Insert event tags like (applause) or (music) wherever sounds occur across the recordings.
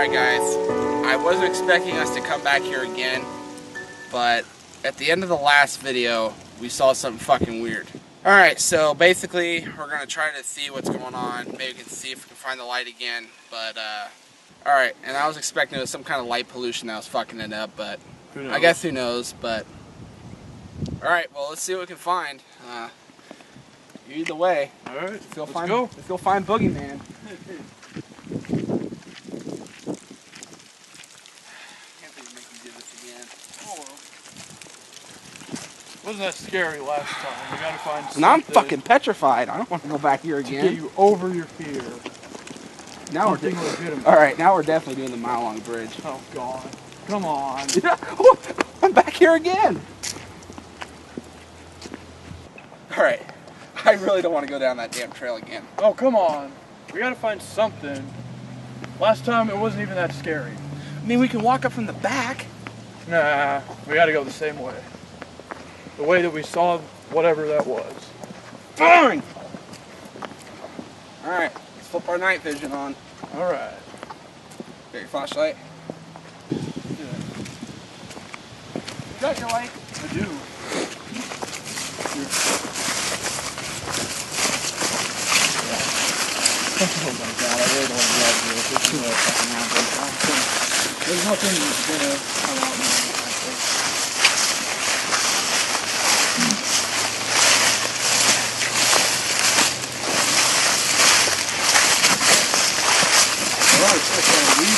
Alright guys, I wasn't expecting us to come back here again, but at the end of the last video, we saw something fucking weird. Alright, so basically, we're gonna try to see what's going on. Maybe we can see if we can find the light again, but uh, alright, and I was expecting it was some kind of light pollution that was fucking it up, but I guess who knows, but alright, well let's see what we can find. Uh, either way, Alright, let's go let's find go. let's go find Boogeyman. (laughs) Can't believe make you do this again. Wasn't that scary last time? We gotta find something. And I'm fucking petrified. I don't want to go back here to get again. you over your fear. Now we're Something legitimate. all right. Now we're definitely doing the mile long bridge. Oh god. Come on. (laughs) Yeah. (laughs) I'm back here again. All right. I really don't want to go down that damn trail again. Oh come on. We gotta find something. Last time it wasn't even that scary. I mean, we can walk up from the back. Nah, we gotta go the same way. The way that we saw whatever that was. Fine. All right. Let's flip our night vision on. Alright. Get your flashlight. Got your light. I do. Oh my god, I really don't want to be out here. There's too much fucking around. There's nothing that's gonna come out and Alright, it's like a weed.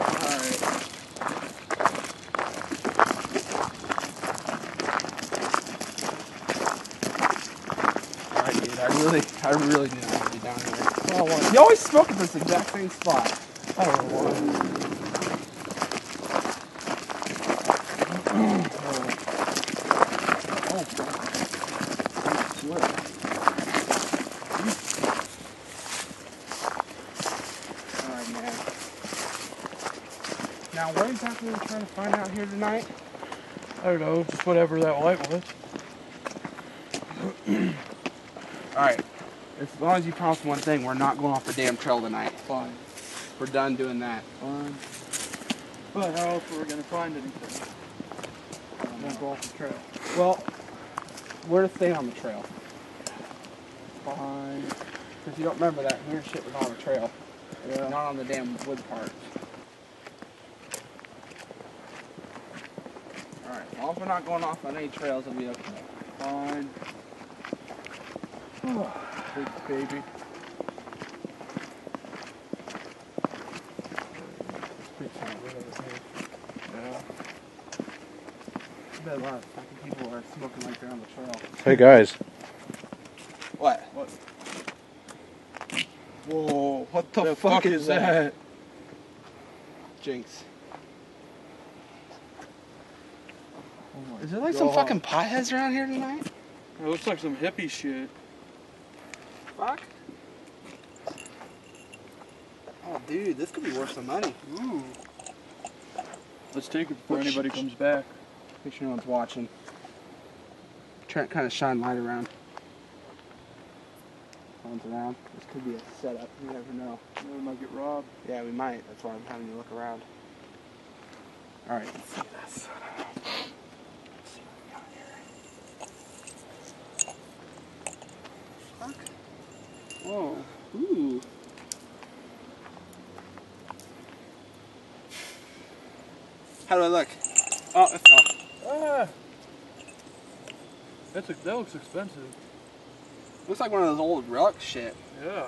Alright. Alright, dude, I really, I really not want to be down here. Don't You always smoke at this exact same spot. I don't know why. Alright, man. Now, what exactly are we trying to find out here tonight? I don't know, just whatever that light was. Alright. As long as you promise one thing, we're not going off the damn trail tonight. Fine. We're done doing that. Fine. But how else are we gonna find anything? Won't go off the trail. Well, we're to stay on the trail. Fine. Because you don't remember that weird shit was on the trail, Yeah. not on the damn wood part. Alright, as long as we're not going off on any trails, it'll be okay. Fine. (sighs) Big baby. Pretty kind of weird over here. Yeah. I bet a lot of fucking people are smoking like they're on the trail. Hey guys, What? What? Whoa, what the, The fuck is that? Jinx. Oh Is there like some fucking potheads around here tonight? It looks like some hippie shit. Fuck. Oh, dude, this could be worth some money. Ooh. Let's take it before anybody comes back. Make sure no one's watching. Try to kind of shine light around. No one's around. This could be a setup. You never know. We might get robbed. Yeah, we might. That's why I'm having to look around. All right, let's see this. Let's see what we got here. Fuck. Whoa. Ooh. How do I look? Oh, it fell. Ah! That's a, that looks expensive. Looks like one of those old rock shit. Yeah.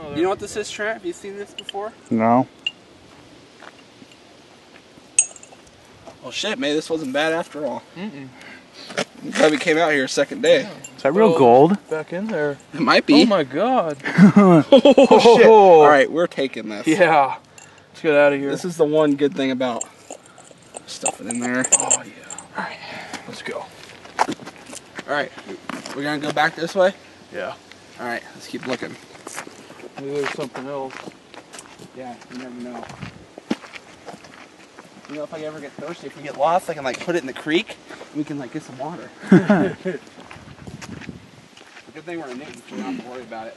Oh, You know what this is, Trent? Have you seen this before? no. Oh shit, maybe this wasn't bad after all. Mm-mm. Glad we came out here second day. Is that real Well- gold? Back in there. It might be. Oh my god. (laughs) oh, oh shit! All right, we're taking this. Yeah. Let's get out of here. This is the one good thing about stuffing in there. oh yeah. All right. Let's go. All right, we're gonna go back this way. Yeah. All right, let's keep looking. Maybe there's something else. Yeah, you never know. You know, if I ever get thirsty, if we get lost, I can like put it in the creek, and we can like get some water. (laughs) Good thing we're in Newton, so we don't have to worry about it.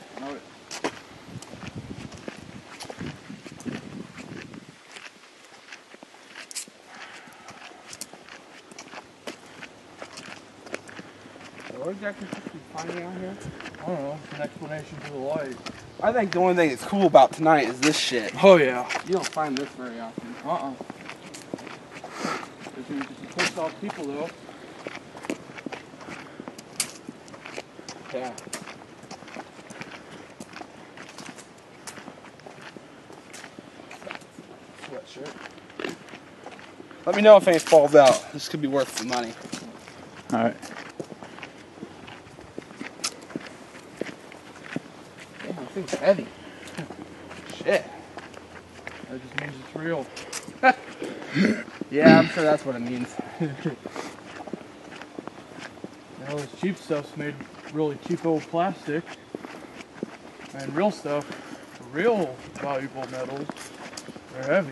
No, What exactly are finding out here? I don't know. It's an explanation to the light. I think the only thing that's cool about tonight is this shit. Oh yeah. You don't find this very often. Uh-uh. There's some some pissed off people though. Yeah. Sweatshirt. Let me know if any falls out. This could be worth some money. All right. Damn, this thing's heavy. Shit. That just means it's real. (laughs) Yeah, I'm sure that's what it means. (laughs) All this cheap stuff's made really cheap old plastic. And real stuff, real valuable metals, they're heavy.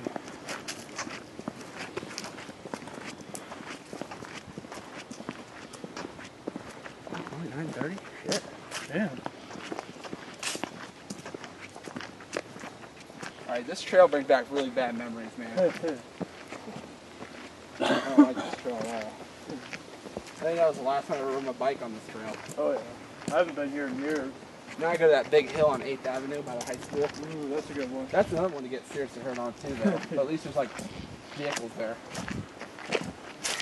Only 930? Shit. Damn. Alright, this trail brings back really bad memories, man. (laughs) I don't like this trail at all. I think that was the last time I rode my bike on this trail. oh yeah. I haven't been here in years. Now I go to that big hill on 8th Avenue by the high school. Ooh, that's a good one. That's another one to get seriously hurt on too, though. (laughs) but at least there's like vehicles there.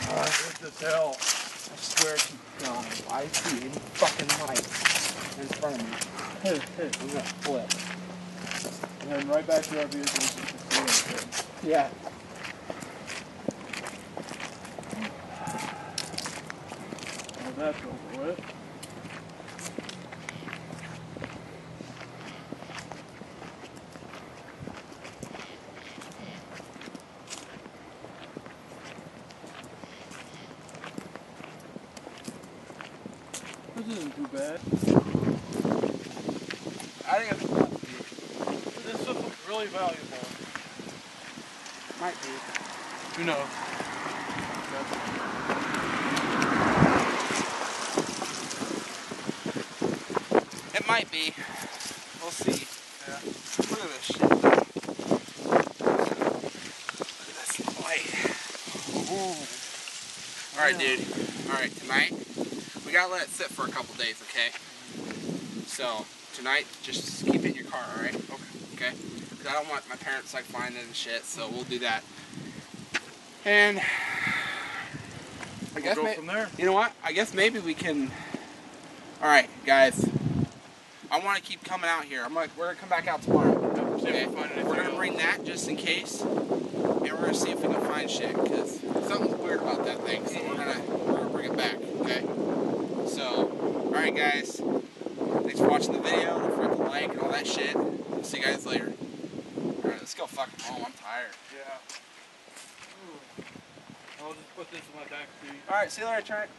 Ah, what the hell? I swear to God, if I see any fucking light in front of me, (laughs) I'm gonna flip. And then right back to our vehicles. and just doing it. Yeah. Well, that's over with. This isn't too bad. I think it's a cool view. This stuff looks really valuable. Might be. Who knows? It might be. We'll see. Yeah. Look at this shit. Look at this light. Ooh. Alright, dude. Alright, tonight, we gotta let it sit for a couple days, okay? So, tonight, just keep it in your car, alright? Okay. Okay? I don't want my parents, like, finding and shit, so we'll do that. And, I We'll guess go from there. you know what? I guess maybe we can. All right, guys. I want to keep coming out here. I'm like, we're gonna come back out tomorrow. Okay? we find anything We're gonna bring that just in case, and we're gonna see if we can find shit because something's weird about that thing. So we're gonna we're gonna bring it back. Okay. So, all right, guys. Thanks for watching the video. Don't forget to like and all that shit. We'll see you guys later. All right, let's go fucking home. Oh, I'm tired. Yeah. Ooh. I'll just put this in my back seat. All right, see you later, Trent.